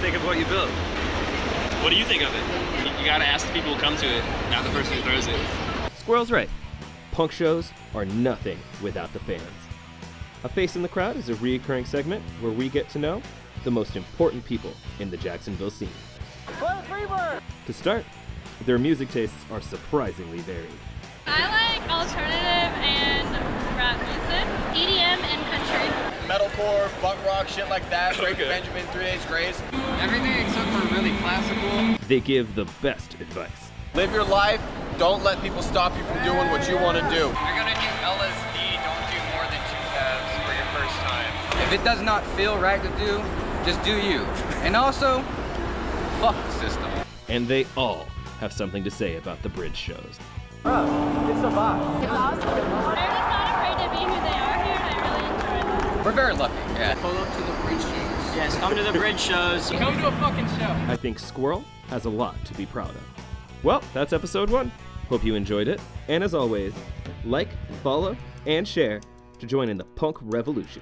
think of what you built? What do you think of it? You, you gotta ask the people who come to it, not the person who throws it. Squirrel's right. Punk shows are nothing without the fans. A Face in the Crowd is a recurring segment where we get to know the most important people in the Jacksonville scene. To start, their music tastes are surprisingly varied. I like alternative country. butt rock, shit like that. Breaking Okay. Benjamin, Three Days Grace. Everything except for really classical. They give the best advice. Live your life. Don't let people stop you from doing what you want to do. You're gonna do LSD, don't do more than two tabs for your first time. If it does not feel right to do, just do you. And also, fuck the system. And they all have something to say about the bridge shows. They're just not afraid We're very lucky, yeah. Come to the bridge shows. Yes, come to the bridge shows. Come to a fucking show. I think Squirrel has a lot to be proud of. Well, that's episode one. Hope you enjoyed it. And as always, like, follow, and share to join in the punk revolution.